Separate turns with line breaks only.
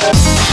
Bye.